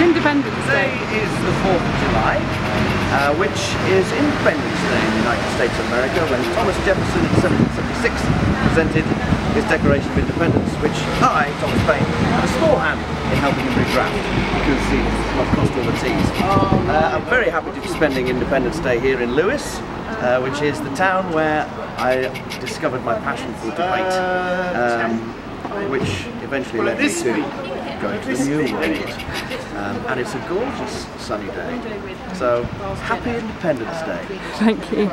It's Independence Today Day. is the 4th of July, uh, which is Independence Day in the United States of America when Thomas Jefferson in 1776 presented his Declaration of Independence, which I, Thomas Paine, had a small hand in helping him redraft because he I've crossed all the T's. Uh, I'm very happy to be spending Independence Day here in Lewes, uh, which is the town where I discovered my passion for debate, um, which eventually led me to going to the New World. Um, and it's a gorgeous sunny day. So, happy Independence Day. Thank you.